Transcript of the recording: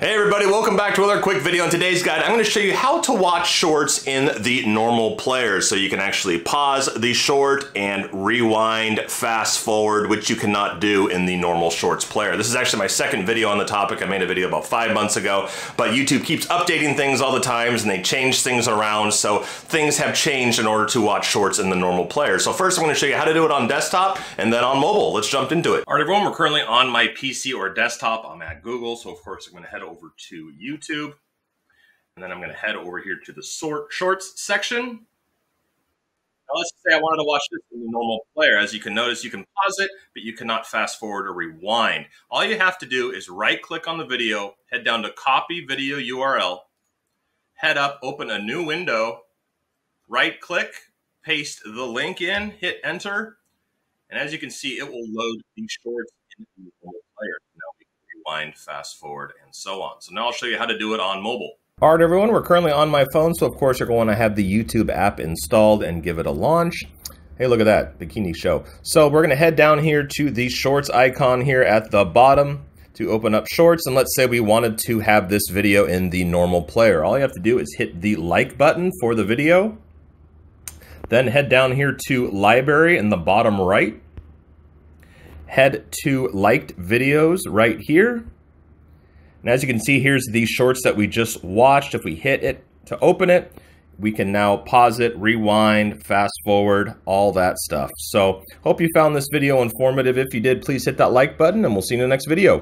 Hey everybody, welcome back to another quick video. In today's guide, I'm going to show you how to watch shorts in the normal player. So you can actually pause the short and rewind, fast forward, which you cannot do in the normal shorts player. This is actually my second video on the topic. I made a video about five months ago, but YouTube keeps updating things all the times and they change things around. So things have changed in order to watch shorts in the normal player. So first I'm going to show you how to do it on desktop and then on mobile. Let's jump into it. All right, everyone, we're currently on my PC or desktop. I'm at Google. So of course I'm going to head over to YouTube. And then I'm going to head over here to the sort shorts section. Now let's say I wanted to watch this in the normal player. As you can notice, you can pause it, but you cannot fast forward or rewind. All you have to do is right click on the video, head down to copy video URL, head up, open a new window, right click, paste the link in, hit enter, and as you can see, it will load the shorts in the normal player. Rewind, fast forward, and so on. So now I'll show you how to do it on mobile. All right, everyone, we're currently on my phone, so of course you're going to have the YouTube app installed and give it a launch. Hey, look at that, Bikini Show. So we're going to head down here to the Shorts icon here at the bottom to open up Shorts, and let's say we wanted to have this video in the normal player. All you have to do is hit the like button for the video, then head down here to Library in the bottom right, head to liked videos right here. And as you can see, here's the shorts that we just watched. If we hit it to open it, we can now pause it, rewind, fast forward, all that stuff. So hope you found this video informative. If you did, please hit that like button and we'll see you in the next video.